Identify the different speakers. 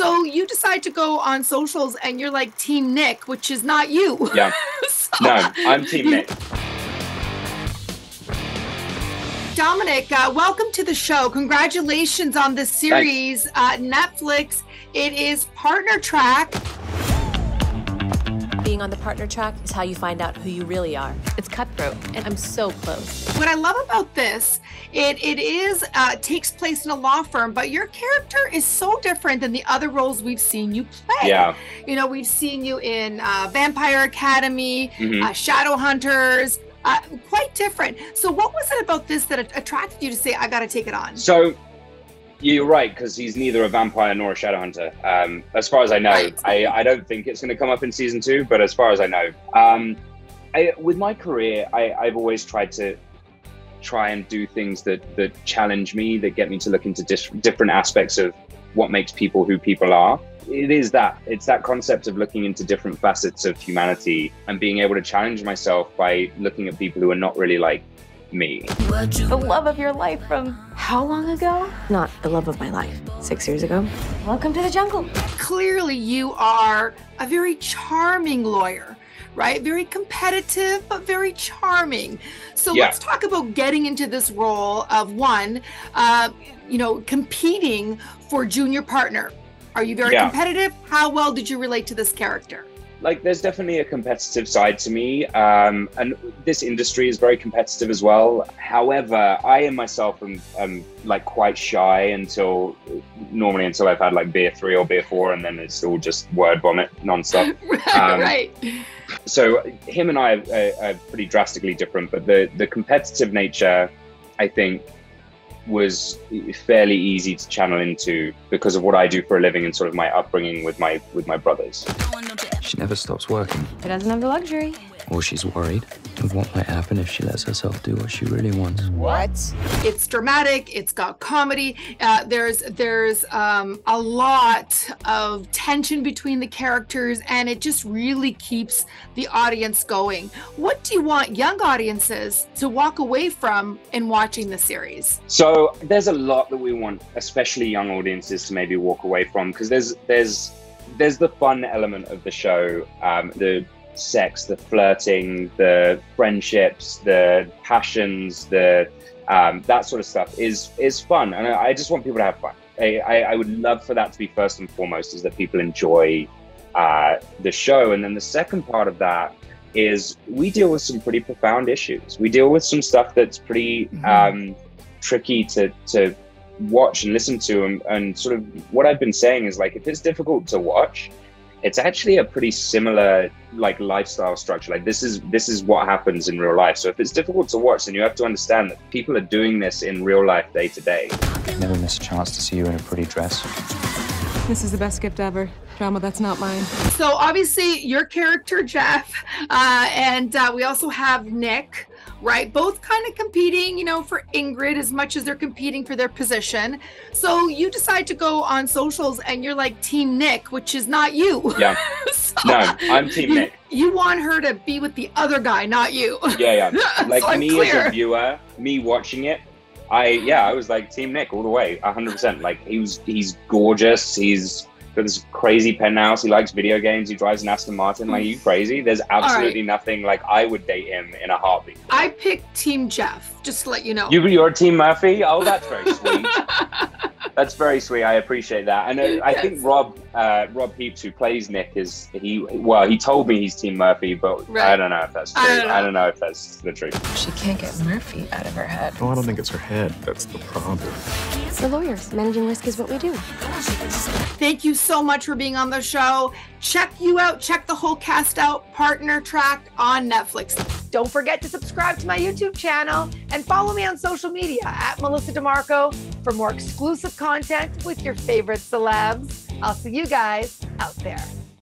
Speaker 1: So you decide to go on socials and you're like Team Nick, which is not you.
Speaker 2: Yeah.
Speaker 1: So-
Speaker 2: No, I'm Team Nick.
Speaker 1: Dominic, uh, welcome to the show. Congratulations on this series, uh, Netflix. It is Partner Track.
Speaker 3: Being on the partner track is how you find out who you really are. It's cutthroat, and I'm so close.
Speaker 1: What I love about this, it it is uh, takes place in a law firm, but your character is so different than the other roles we've seen you play.
Speaker 2: Yeah.
Speaker 1: You know, we've seen you in uh, Vampire Academy,
Speaker 2: Mhm.
Speaker 1: uh, Shadowhunters. Uh, quite different. So, what was it about this that attracted you to say, "I got to take it on"?
Speaker 2: So you're right because he's neither a vampire nor a shadow hunter. Um, as far as I know,
Speaker 1: Right.
Speaker 2: I, I don't think it's going to come up in season two. But as far as I know, um, I, with my career, I, I've always tried to try and do things that that challenge me, that get me to look into dis- different aspects of what makes people who people are. It is that it's that concept of looking into different facets of humanity and being able to challenge myself by looking at people who are not really like me.
Speaker 3: The love of your life from how long ago? Not the love of my life. Six years ago. Welcome to the jungle.
Speaker 1: Clearly, you are a very charming lawyer, right? Very competitive, but very charming. So
Speaker 2: Yeah.
Speaker 1: let's talk about getting into this role of one, uh, you know, competing for junior partner. Are you very
Speaker 2: Yeah.
Speaker 1: competitive? How well did you relate to this character?
Speaker 2: Like there's definitely a competitive side to me um, and this industry is very competitive as well. However i am myself am, am like quite shy until normally until i've had like beer three or beer four and then it's all just word vomit nonstop. Um,
Speaker 1: right.
Speaker 2: so him and i are, are, are pretty drastically different but the the competitive nature i think was fairly easy to channel into because of what i do for a living and sort of my upbringing with my with my brothers
Speaker 4: She never stops working.
Speaker 3: It doesn't have the luxury.
Speaker 4: Or she's worried of what might happen if she lets herself do what she really wants. What?
Speaker 1: It's dramatic it's got comedy uh, there's there's um, a lot of tension between the characters and it just really keeps the audience going what do you want young audiences to walk away from in watching the series
Speaker 2: So there's a lot that we want, especially young audiences, to maybe walk away from because there's there's there's the fun element of the show, um, the sex, the flirting, the friendships, the passions, the um, that sort of stuff is is fun, and I, I just want people to have fun. I, I, I would love for that to be first and foremost, is that people enjoy uh, the show, and then the second part of that is we deal with some pretty profound issues. We deal with some stuff that's pretty. Um, tricky to to watch and listen to and, and sort of what i've been saying is like if it's difficult to watch it's actually a pretty similar like lifestyle structure like this is this is what happens in real life so if it's difficult to watch then you have to understand that people are doing this in real life day to day
Speaker 4: Never miss a chance to see you in a pretty dress.
Speaker 5: This is the best gift ever. Drama that's not mine.
Speaker 1: so obviously your character jeff uh, and uh, we also have nick right? Both kind of competing you know for ingrid as much as they're competing for their position. So you decide to go on socials and you're like team nick which is not you.
Speaker 2: Yeah.
Speaker 1: So
Speaker 2: no i'm team nick.
Speaker 1: you want her to be with the other guy not you.
Speaker 2: Yeah yeah. Like
Speaker 1: So
Speaker 2: me as a viewer me watching it i yeah i was like team nick all the way 100% like he was he's gorgeous he's got this crazy penthouse. He likes video games. He drives an aston martin. Like you hmm. crazy? There's absolutely nothing like i would date him in a heartbeat.
Speaker 1: I picked team jeff just to let you know.
Speaker 2: You you're team murphy? Oh that's very sweet that's very sweet i appreciate that and uh, i think rob uh, rob heaps who plays nick is he well he told me he's team murphy but i don't know if that's true
Speaker 1: I don't know.
Speaker 2: I don't know if that's the truth
Speaker 6: She can't get Murphy out of her head.
Speaker 7: Oh, I don't think it's her head. That's the problem.
Speaker 3: The lawyers. Managing risk is what we do.
Speaker 1: Thank you so much for being on the show. Check you out, check the whole cast out, Partner Track on Netflix. Don't forget to subscribe to my YouTube channel and follow me on social media at Melissa DiMarco for more exclusive content with your favorite celebs. I'll see you guys out there.